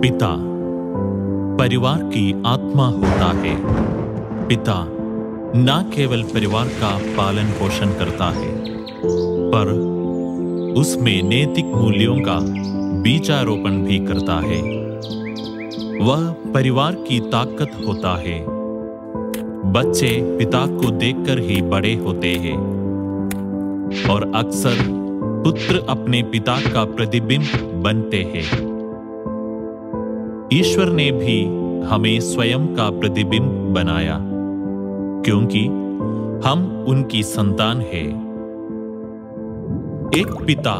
पिता, परिवार की आत्मा होता है। पिता न केवल परिवार का पालन पोषण करता है, पर उसमें नैतिक मूल्यों का बीजारोपण भी करता है। वह परिवार की ताकत होता है। बच्चे पिता को देखकर ही बड़े होते हैं, और अक्सर पुत्र अपने पिता का प्रतिबिंब बनते हैं। ईश्वर ने भी हमें स्वयं का प्रतिबिंब बनाया, क्योंकि हम उनकी संतान है। एक पिता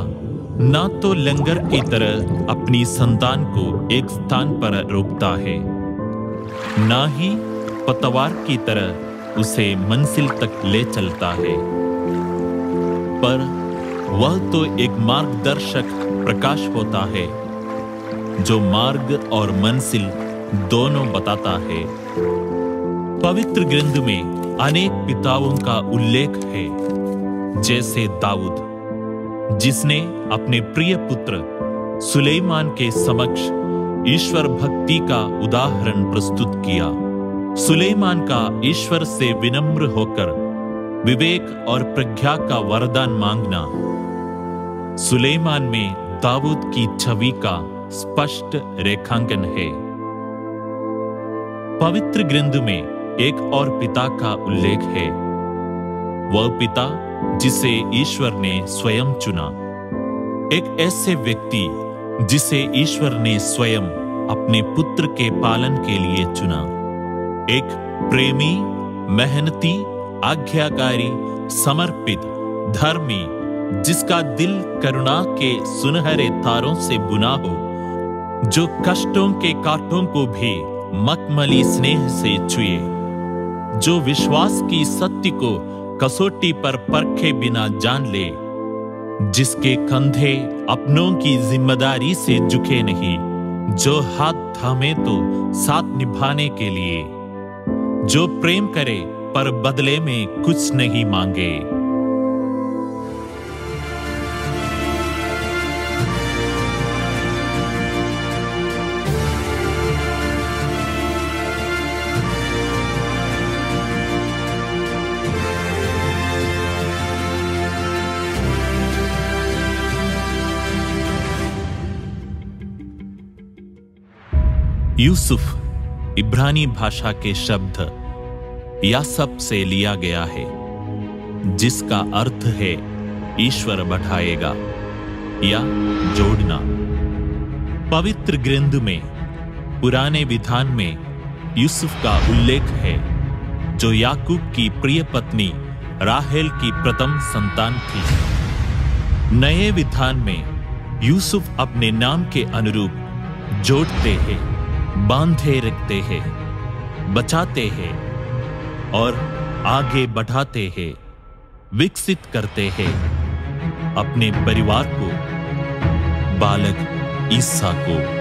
ना तो लंगर की तरह अपनी संतान को एक स्थान पर रोकता है, ना ही पतवार की तरह उसे मंजिल तक ले चलता है। पर वह तो एक मार्गदर्शक प्रकाश होता है। जो मार्ग और मंसिल दोनों बताता है। पवित्र ग्रंथ में अनेक पिताओं का उल्लेख है, जैसे दाऊद, जिसने अपने प्रिय पुत्र सुलेमान के समक्ष ईश्वर भक्ति का उदाहरण प्रस्तुत किया। सुलेमान का ईश्वर से विनम्र होकर विवेक और प्रज्ञा का वरदान मांगना। सुलेमान में दाऊद की छवि का स्पष्ट रेखांकन है। पवित्र ग्रंथ में एक और पिता का उल्लेख है। वह पिता जिसे ईश्वर ने स्वयं चुना। एक ऐसे व्यक्ति जिसे ईश्वर ने स्वयं अपने पुत्र के पालन के लिए चुना। एक प्रेमी, मेहनती, आज्ञाकारी, समर्पित, धर्मी, जिसका दिल करुणा के सुनहरे तारों से बुना हो। जो कष्टों के कांटों को भी मखमली स्नेह से छुए, जो विश्वास की सत्य को कसौटी पर परखे बिना जान ले, जिसके कंधे अपनों की ज़िम्मेदारी से झुके नहीं, जो हाथ थामे तो साथ निभाने के लिए, जो प्रेम करे पर बदले में कुछ नहीं मांगे। यूसुफ इब्रानी भाषा के शब्द यासब से लिया गया है, जिसका अर्थ है ईश्वर बढ़ाएगा या जोड़ना। पवित्र ग्रंथ में, पुराने विधान में यूसुफ का उल्लेख है, जो याकूब की प्रिय पत्नी राहेल की प्रथम संतान थी। नए विधान में यूसुफ अपने नाम के अनुरूप जोड़ते हैं। बांधे रखते हैं, बचाते हैं और आगे बढ़ाते हैं, विकसित करते हैं अपने परिवार को, बालक ईसा को।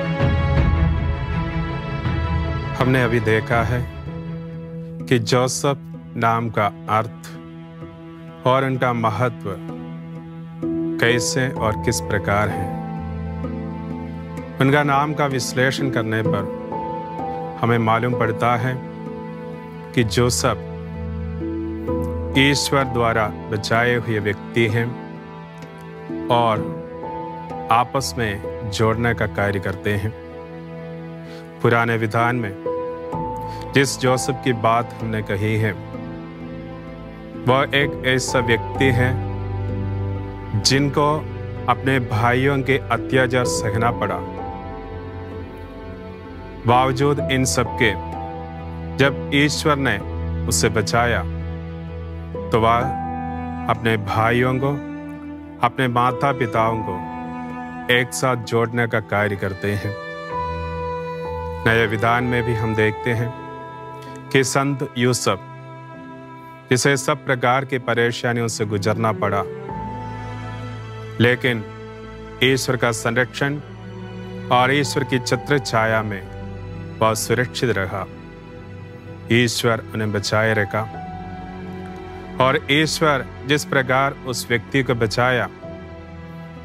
हमने अभी देखा है कि जोसफ नाम का अर्थ और उनका महत्व कैसे और किस प्रकार है। उनका नाम का विश्लेषण करने पर हमें मालूम पड़ता है कि जोसफ ईश्वर द्वारा बचाए हुए व्यक्ति हैं और आपस में जोड़ने का कार्य करते हैं। पुराने विधान में जिस जोसफ की बात हमने कही है, वह एक ऐसा व्यक्ति है जिनको अपने भाइयों के अत्याचार सहना पड़ा। बावजूद इन सब के जब ईश्वर ने उसे बचाया तो वह अपने भाइयों को, अपने माता पिताओं को एक साथ जोड़ने का कार्य करते हैं। नए विधान में भी हम देखते हैं कि संत यूसुफ, जिसे सब प्रकार की परेशानियों से गुजरना पड़ा, लेकिन ईश्वर का संरक्षण और ईश्वर की छत्र छाया में वह सुरक्षित रहा। ईश्वर उन्हें बचाए रखा। और ईश्वर जिस प्रकार उस व्यक्ति को बचाया,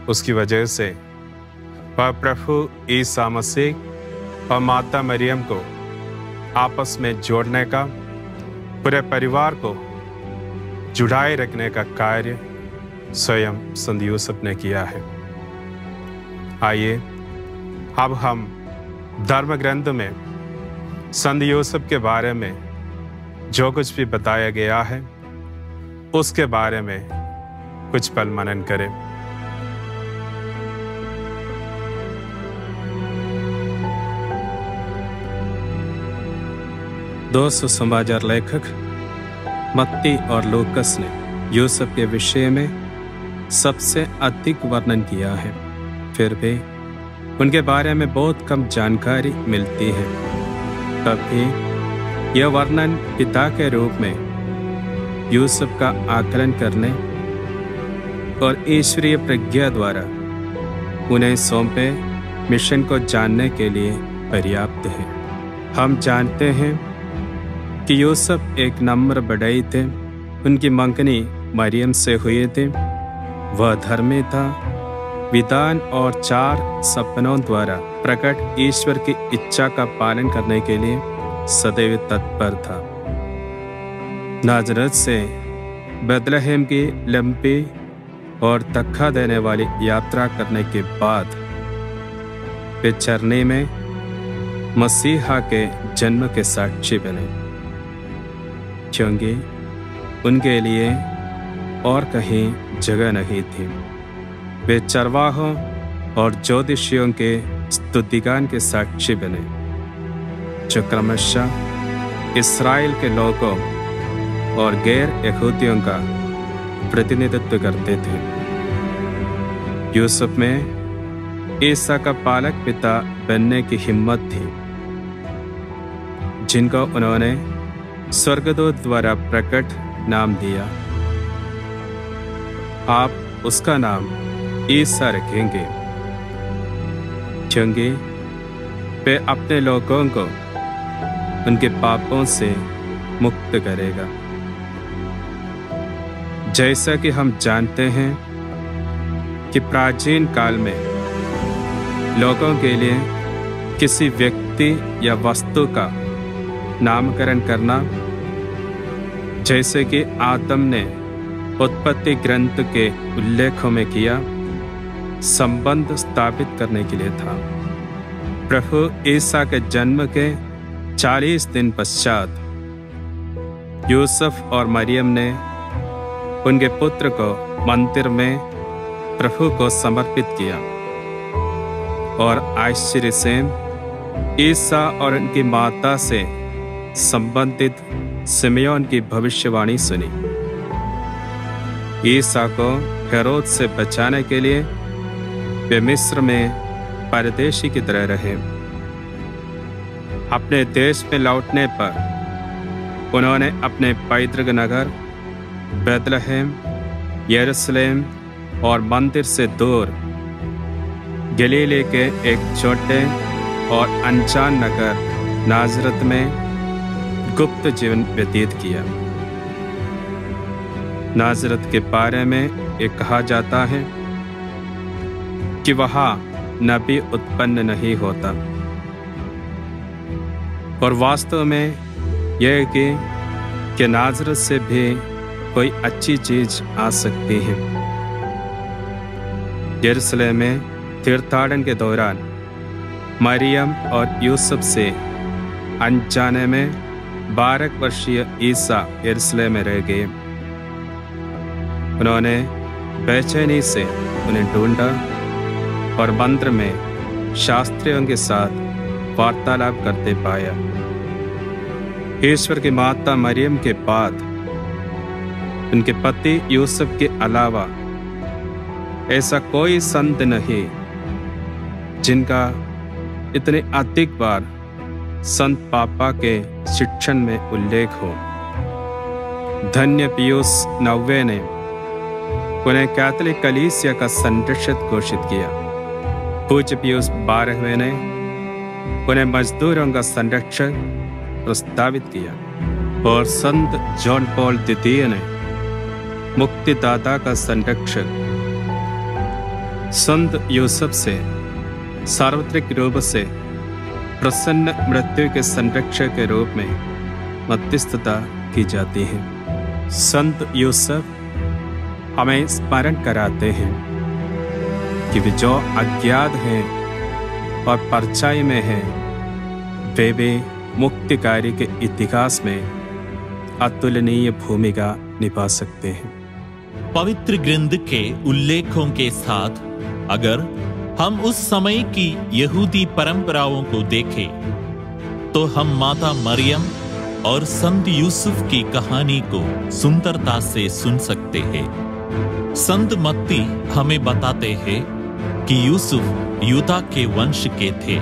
उसकी वजह से वह प्रभु ईसा मसीह और माता मरियम को आपस में जोड़ने का, पूरे परिवार को जुड़ाए रखने का कार्य स्वयं संत यूसुफ ने किया है। आइए, अब हम धर्म ग्रंथ में संत यूसुफ के बारे में जो कुछ भी बताया गया है, उसके बारे में कुछ पल मनन करें। दो समाचार लेखक मत्ती और लोकस ने यूसुफ के विषय में सबसे अधिक वर्णन किया है, फिर भी उनके बारे में बहुत कम जानकारी मिलती है। तब भी यह वर्णन पिता के रूप में यूसुफ का आकलन करने और ईश्वरीय प्रज्ञा द्वारा उन्हें सौंपे मिशन को जानने के लिए पर्याप्त है। हम जानते हैं कि यूसुफ एक नम्र बढ़ई थे। उनकी मंगनी मरियम से हुए थे। वह धर्मी था। विधान और चार सपनों द्वारा प्रकट ईश्वर की इच्छा का पालन करने के लिए सदैव तत्पर था। नाजरत से बदलहेम की लंबी और धक्का देने वाली यात्रा करने के बाद वे चरने में मसीहा के जन्म के साक्षी बने। क्योंकि उनके लिए और कहीं जगह नहीं थी। वे चरवाहों और ज्योतिषियों के स्तुतिगान के साक्षी बने, जो क्रमशः इसराइल के लोगों और गैर यहूदियों का प्रतिनिधित्व करते थे। यूसुफ में ईसा का पालक पिता बनने की हिम्मत थी, जिनको उन्होंने स्वर्गदूत द्वारा प्रकट नाम दिया। आप उसका नाम ईसा रखेंगे। क्योंकि वे अपने लोगों को उनके पापों से मुक्त करेगा। जैसा कि हम जानते हैं कि प्राचीन काल में लोगों के लिए किसी व्यक्ति या वस्तु का नामकरण करना, जैसे कि आदम ने उत्पत्ति ग्रंथ के उल्लेखों में किया संबंध स्थापित करने के लिए था। प्रभु ईसा के जन्म के 40 दिन पश्चात यूसुफ और मरियम ने उनके पुत्र को मंदिर में प्रभु को समर्पित किया और आश्चर्य से ईसा और उनकी माता से संबंधित सिमयोन की भविष्यवाणी सुनी। ईसा को हेरोद से बचाने के लिए वे मिस्र में परदेशी की तरह रहे। अपने देश में लौटने पर उन्होंने अपने पैतृक नगर, बैतलहम, यरूशलेम और मंदिर से दूर गलीले के एक छोटे और अनजान नगर नाजरत में गुप्त जीवन व्यतीत किया। नाजरत के बारे में ये कहा जाता है कि वहाँ नबी उत्पन्न नहीं होता। और वास्तव में यह कि, कि नाजरत से भी कोई अच्छी चीज़ आ सकती है। यरूशलेम में तीर्थाटन के दौरान मरियम और यूसुफ से अनजाने में बारह वर्षीय ईसा यरूशलेम में रह गए। उन्होंने बेचैनी से उन्हें ढूंढा। और मंत्र में शास्त्रियों के साथ वार्तालाप करते पाया। ईश्वर की माता मरियम के बाद उनके पति यूसुफ के अलावा ऐसा कोई संत नहीं जिनका इतने अधिक बार संत पापा के शिक्षण में उल्लेख हो। धन्य पियूस नव्वे ने उन्हें कैथलिक कलीसिया का संरक्षित घोषित किया। पूज्य पियूस बारहवें ने उन्हें मजदूरों का संरक्षक प्रस्तावित किया और संत जॉन पॉल द्वितीय ने मुक्तिदाता का संरक्षक संत यूसुफ से सार्वत्रिक रूप से प्रसन्न मृत्यु के संरक्षक के रूप में मध्यस्थता की जाती है। संत यूसफ हमें स्मरण कराते हैं। कि वे जो अज्ञात हैं और परछाई में हैं। वे भी मुक्तिकारी के इतिहास में अतुलनीय भूमिका निभा सकते हैं। पवित्र ग्रंथ के उल्लेखों के साथ अगर हम उस समय की यहूदी परंपराओं को देखें तो हम माता मरियम और संत यूसुफ की कहानी को सुंदरता से सुन सकते हैं। संत मत्ती हमें बताते हैं कि यूसुफ यूदा के वंश के थे,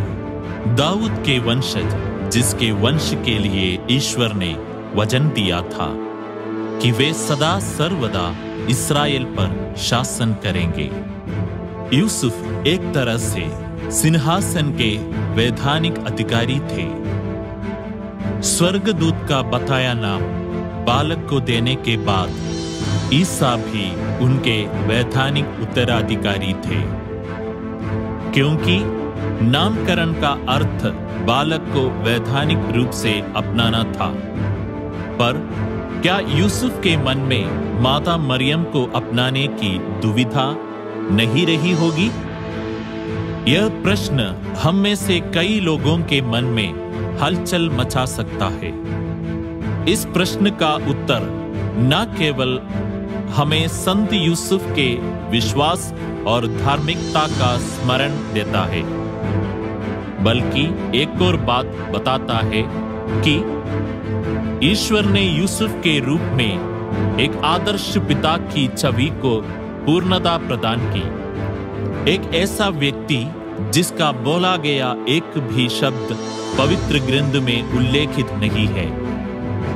दाऊद के वंशज जिसके वंश के लिए ईश्वर ने वचन दिया था कि वे सदा सर्वदा इसराइल पर शासन करेंगे। यूसुफ एक तरह से सिंहासन के वैधानिक अधिकारी थे। स्वर्गदूत का बताया नाम बालक को देने के बाद ईसा भी उनके वैधानिक उत्तराधिकारी थे। क्योंकि नामकरण का अर्थ बालक को वैधानिक रूप से अपनाना था। पर क्या यूसुफ के मन में माता मरियम को अपनाने की दुविधा नहीं रही होगी? यह प्रश्न हम में से कई लोगों के मन में हलचल मचा सकता है। इस प्रश्न का उत्तर न केवल हमें संत यूसुफ के विश्वास और धार्मिकता का स्मरण देता है। बल्कि एक और बात बताता है कि ईश्वर ने यूसुफ के रूप में एक आदर्श पिता की छवि को पूर्णता प्रदान की। एक ऐसा व्यक्ति जिसका बोला गया एक भी शब्द पवित्र ग्रंथ में उल्लेखित नहीं है,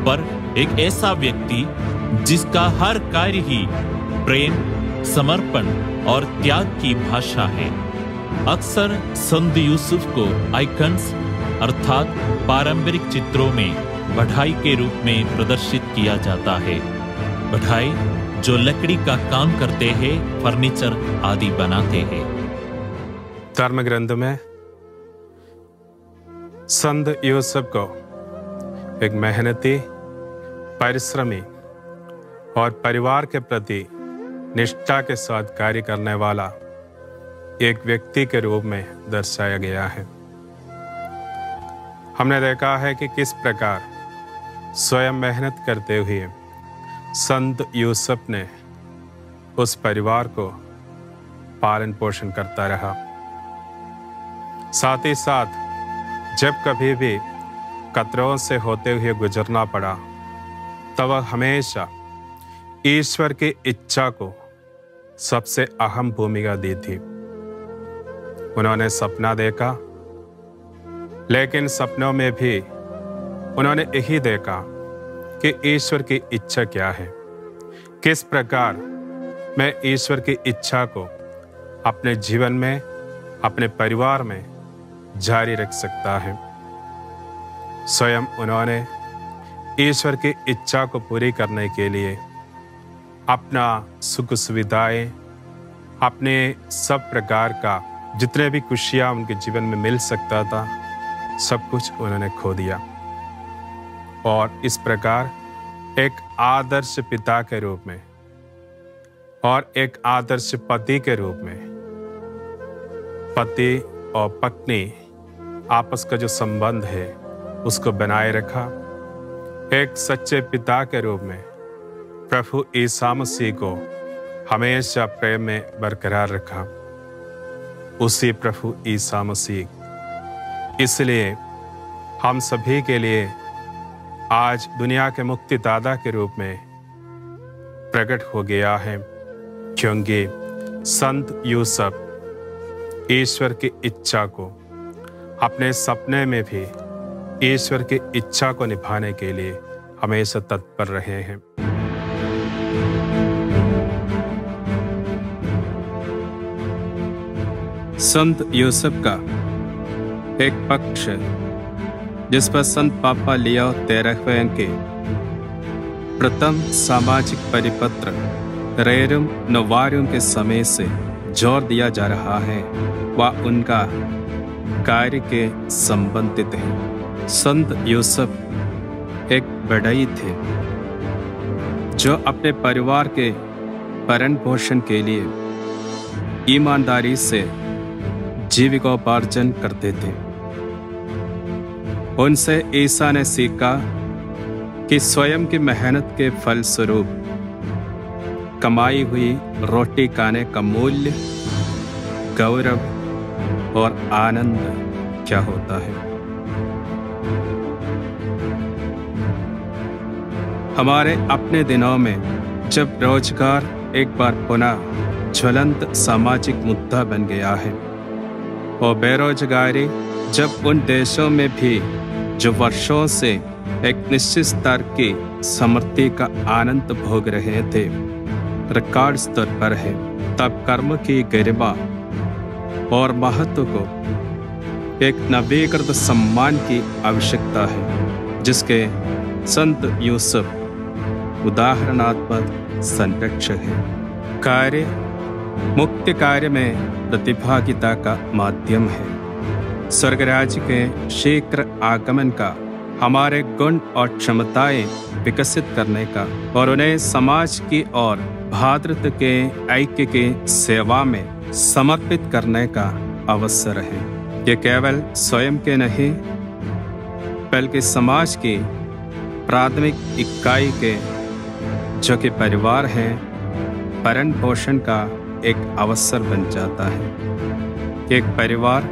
पर एक ऐसा व्यक्ति जिसका हर कार्य ही प्रेम समर्पण और त्याग की भाषा है। अक्सर संत यूसुफ को आइकन्स अर्थात पारंपरिक चित्रों में बढ़ाई के रूप में प्रदर्शित किया जाता है। बढ़ाई जो लकड़ी का काम करते हैं, फर्नीचर आदि बनाते हैं। धर्म ग्रंथ में संत यूसुफ को एक मेहनती, परिश्रमी और परिवार के प्रति निष्ठा के साथ कार्य करने वाला एक व्यक्ति के रूप में दर्शाया गया है। हमने देखा है कि किस प्रकार स्वयं मेहनत करते हुए संत यूसुफ ने उस परिवार को पालन पोषण करता रहा। साथ ही साथ, जब कभी भी कतरों से होते हुए गुजरना पड़ा, तब हमेशा ईश्वर की इच्छा को सबसे अहम भूमिका दी थी। उन्होंने सपना देखा, लेकिन सपनों में भी उन्होंने यही देखा कि ईश्वर की इच्छा क्या है। किस प्रकार मैं ईश्वर की इच्छा को अपने जीवन में, अपने परिवार में जारी रख सकता है। स्वयं उन्होंने ईश्वर की इच्छा को पूरी करने के लिए अपना सुख सुविधाएँ अपने सब प्रकार का जितने भी खुशियाँ उनके जीवन में मिल सकता था, सब कुछ उन्होंने खो दिया। और इस प्रकार एक आदर्श पिता के रूप में और एक आदर्श पति के रूप में पति और पत्नी आपस का जो संबंध है, उसको बनाए रखा। एक सच्चे पिता के रूप में प्रभु ईसा मसीह को हमेशा प्रेम में बरकरार रखा। उसी प्रभु ईसा मसीह। इसलिए हम सभी के लिए आज दुनिया के मुक्तिदाता के रूप में प्रकट हो गया है, क्योंकि संत यूसफ ईश्वर की इच्छा को, अपने सपने में भी ईश्वर की इच्छा को निभाने के लिए हमेशा तत्पर रहे हैं। संत यूसुफ का एक पक्ष, जिस पर संत पापा लिया तेरहवें के प्रथम सामाजिक परिपत्र रेरम नवारियम के समय से ज़ोर दिया जा रहा है, वह उनका कार्य के संबंधित है। संत यूसुफ एक बड़ई थे, जो अपने परिवार के भरण पोषण के लिए ईमानदारी से जीविकोपार्जन करते थे। उनसे ईसा ने सीखा कि स्वयं की मेहनत के फल स्वरूप कमाई हुई रोटी खाने का मूल्य, गौरव और आनंद क्या होता है? हमारे अपने दिनों में जब रोज़गार एक बार पुनः ज्वलंत सामाजिक मुद्दा बन गया है और बेरोजगारी जब उन देशों में भी जो वर्षों से एक निश्चित स्तर की समृद्धि का आनंद भोग रहे थे रिकॉर्ड स्तर पर है, तब कर्म की गरिमा और महत्व को एक नवीकृत सम्मान की आवश्यकता है, जिसके संत यूसुफ उदाहरणात्मक संरक्षक है। कार्य मुक्ति कार्य में प्रतिभागिता का माध्यम है। स्वर्गराज के शीघ्र आगमन का, हमारे गुण और क्षमताएँ विकसित करने का और उन्हें समाज की और भातृत्व के, ऐक्य की सेवा में समर्पित करने का अवसर है। ये केवल स्वयं के नहीं, बल्कि समाज की प्राथमिक इकाई के, जो कि परिवार है, भरण पोषण का एक अवसर बन जाता है। एक परिवार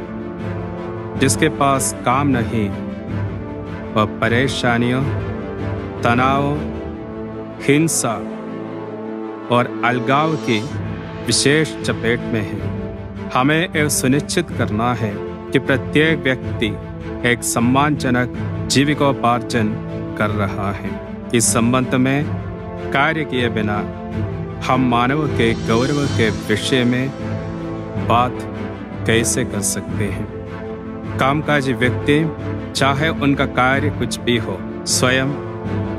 जिसके पास काम नहीं, वह परेशानियों, तनाव, हिंसा और अलगाव की विशेष चपेट में है। हमें यह सुनिश्चित करना है कि प्रत्येक व्यक्ति एक सम्मानजनक जीविकोपार्जन कर रहा है। इस संबंध में कार्य किए बिना हम मानव के गौरव के विषय में बात कैसे कर सकते हैं? कामकाजी व्यक्ति, चाहे उनका कार्य कुछ भी हो, स्वयं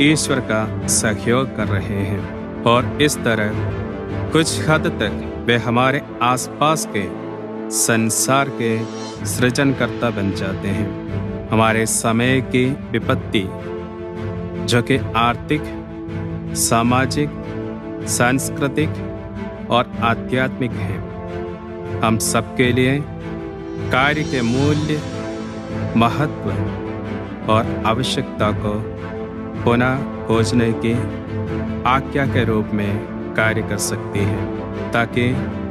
ईश्वर का सहयोग कर रहे हैं। और इस तरह कुछ हद तक वे हमारे आसपास के संसार के सृजनकर्ता बन जाते हैं। हमारे समय की विपत्ति, जो कि आर्थिक, सामाजिक सांस्कृतिक और आध्यात्मिक है। हम सबके लिए कार्य के मूल्य, महत्व और आवश्यकता को पुनः खोजने की आज्ञा के रूप में कार्य कर सकती है, ताकि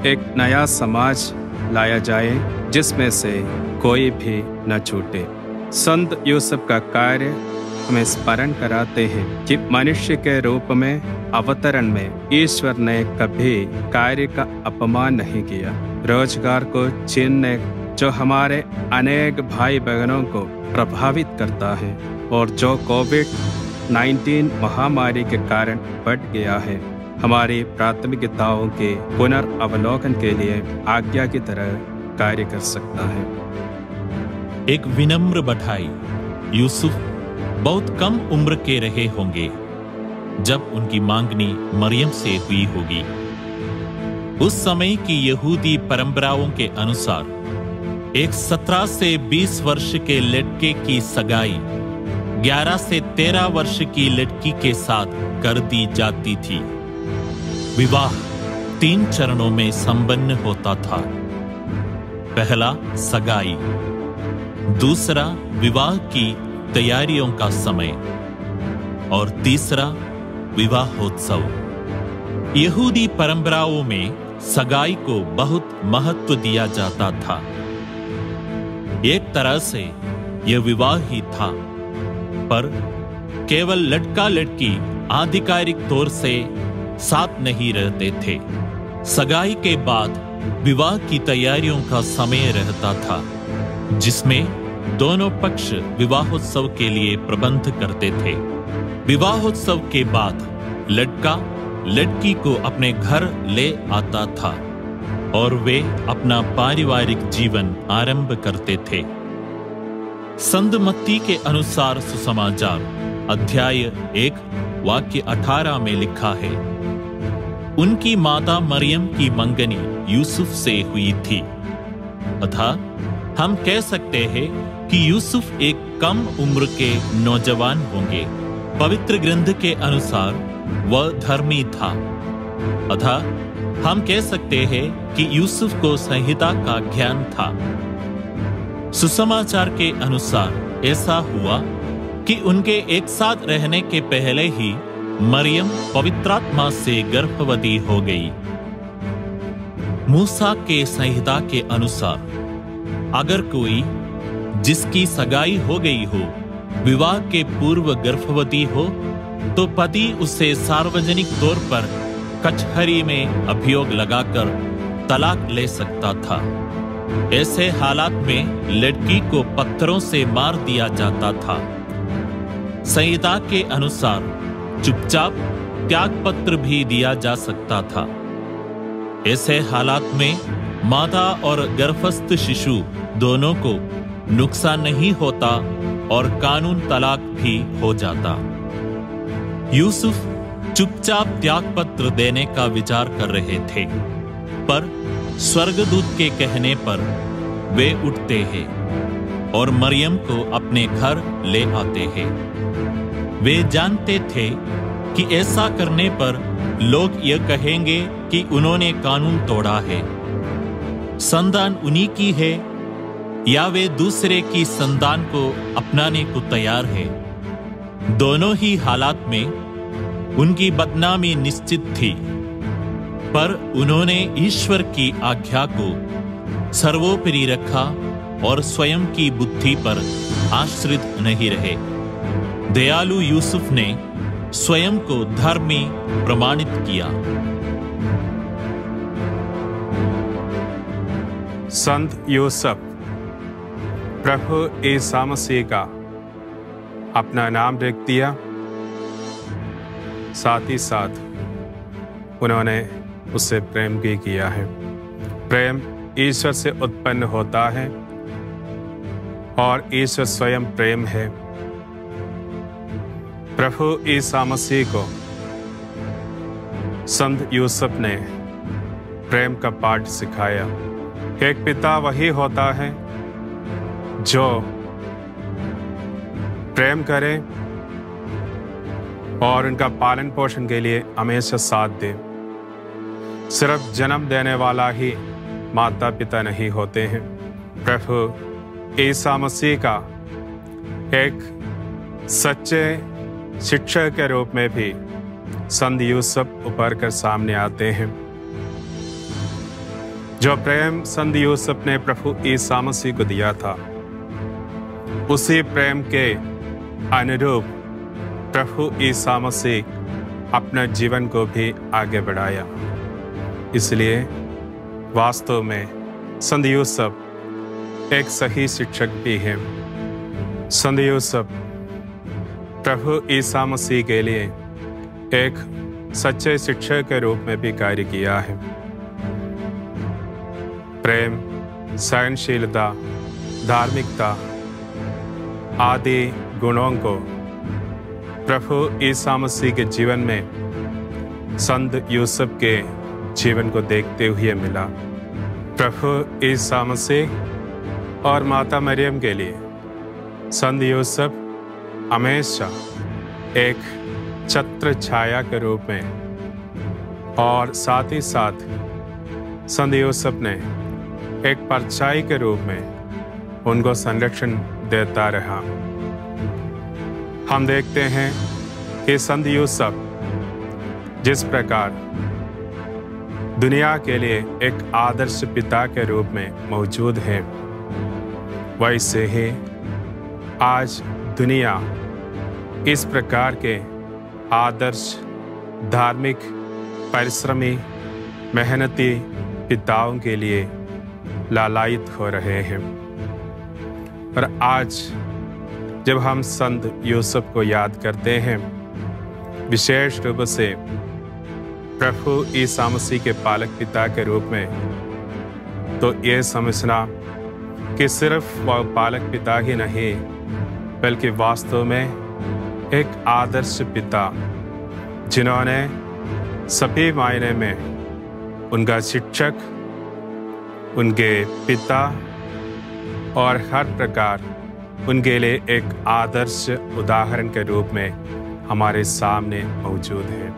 एक नया समाज लाया जाए, जिसमें से कोई भी न छूटे। संत यूसुफ का कार्य हमें स्मरण कराते हैं। कि मनुष्य के रूप में, अवतरण में, ईश्वर ने कभी कार्य का अपमान नहीं किया। रोज़गार को छीनने जो हमारे अनेक भाई बहनों को प्रभावित करता है, और जो कोविड 19 महामारी के कारण बढ़ गया है, हमारी प्राथमिकताओं के पुनर्वलोकन के लिए आज्ञा की तरह कार्य कर सकता है। एक विनम्र बठाई यूसुफ बहुत कम उम्र के रहे होंगे, जब उनकी मांगनी मरियम से हुई होगी। उस समय की यहूदी परंपराओं के अनुसार, एक 17 से 20 वर्ष के लड़के की सगाई 11 से 13 वर्ष की लड़की के साथ कर दी जाती थी। विवाह तीन चरणों में संपन्न होता था। पहला, सगाई। दूसरा, विवाह की तैयारियों का समय। और तीसरा, विवाहोत्सव। यहूदी परंपराओं में सगाई को बहुत महत्व दिया जाता था। एक तरह से यह विवाह ही था। पर केवल लड़का लड़की आधिकारिक तौर से साथ नहीं रहते थे। सगाई के बाद विवाह की तैयारियों का समय रहता था, जिसमें दोनों पक्ष विवाहोत्सव के लिए प्रबंध करते थे। विवाहोत्सव के बाद लड़का लड़की को अपने घर ले आता था और वे अपना पारिवारिक जीवन आरंभ करते थे। संदमत्ती के अनुसार सुसमाचार, अध्याय एक, वाक्य अठारह में लिखा है, उनकी माता मरियम की मंगनी यूसुफ से हुई थी। अथा हम कह सकते हैं कि यूसुफ एक कम उम्र के नौजवान होंगे। पवित्र ग्रंथ के अनुसार वह धर्मी था। अतः हम कह सकते हैं कि यूसुफ को संहिता का ज्ञान था। सुसमाचार के अनुसार ऐसा हुआ कि उनके एक साथ रहने के पहले ही मरियम पवित्रात्मा से गर्भवती हो गई। मूसा के संहिता के अनुसार, अगर कोई जिसकी सगाई हो गई हो, विवाह के पूर्व गर्भवती हो तो पति उसे सार्वजनिक तौर पर कचहरी में अभियोग लगाकर तलाक ले सकता था। ऐसे हालात में लड़की को पत्थरों से मार दिया जाता था। संहिता के अनुसार चुपचाप त्याग पत्र भी दिया जा सकता था। ऐसे हालात में माता और गर्भस्थ शिशु दोनों को नुकसान नहीं होता और कानून तलाक भी हो जाता। यूसुफ चुपचाप त्याग पत्र देने का विचार कर रहे थे, पर स्वर्गदूत के कहने पर वे उठते हैं और मरियम को अपने घर ले आते हैं। वे जानते थे कि ऐसा करने पर लोग यह कहेंगे कि उन्होंने कानून तोड़ा है। संतान उन्हीं की है या वे दूसरे की संतान को अपनाने को तैयार है। दोनों ही हालात में उनकी बदनामी निश्चित थी, पर उन्होंने ईश्वर की आज्ञा को सर्वोपरि रखा और स्वयं की बुद्धि पर आश्रित नहीं रहे। दयालु यूसुफ ने स्वयं को धर्मी प्रमाणित किया। संत यूसुफ प्रभु ईसा मसीह का अपना नाम रख दिया। साथ ही साथ उन्होंने उससे प्रेम भी किया है। प्रेम ईश्वर से उत्पन्न होता है और ईश्वर स्वयं प्रेम है। प्रभु ईसा मसीह को संत यूसुफ ने प्रेम का पाठ सिखाया। एक पिता वही होता है जो प्रेम करे और उनका पालन पोषण के लिए हमेशा साथ दे। सिर्फ़ जन्म देने वाला ही माता पिता नहीं होते हैं। प्रभु ईसा मसीह का एक सच्चे शिक्षक के रूप में भी संत यूसुफ उभर कर सामने आते हैं। जो प्रेम संत यूसुफ ने प्रभु ईसा मसीह को दिया था उसी प्रेम के अनुरूप प्रभु ईसा मसीह अपने जीवन को भी आगे बढ़ाया। इसलिए वास्तव में संत यूसुफ एक सही शिक्षक भी है। संत यूसुफ प्रभु ईसा मसीह के लिए एक सच्चे शिक्षक के रूप में भी कार्य किया है। प्रेम, सहनशीलता, धार्मिकता आदि गुणों को। प्रभु ईसा मसीह के जीवन में संत यूसुफ के जीवन को देखते हुए मिला। प्रभु ईसा मसीह और माता मरियम के लिए संत यूसुफ हमेशा एक छत्र छाया के रूप में और साथ ही साथ संत यूसुफ ने एक परछाई के रूप में उनको संरक्षण देता रहा। हम देखते हैं कि संत यूसुफ जिस प्रकार दुनिया के लिए एक आदर्श पिता के रूप में मौजूद है, वैसे ही आज दुनिया इस प्रकार के आदर्श, धार्मिक, परिश्रमी, मेहनती पिताओं के लिए लालायित हो रहे हैं। और आज जब हम संत यूसुफ को याद करते हैं, विशेष रूप से प्रभु ईसा मसीह के पालक पिता के रूप में तो ये समझना कि सिर्फ़ वह पालक पिता ही नहीं, बल्कि वास्तव में एक आदर्श पिता, जिन्होंने सभी मायने में उनका शिक्षक, उनके पिता और हर प्रकार उनके लिए एक आदर्श उदाहरण के रूप में हमारे सामने मौजूद है।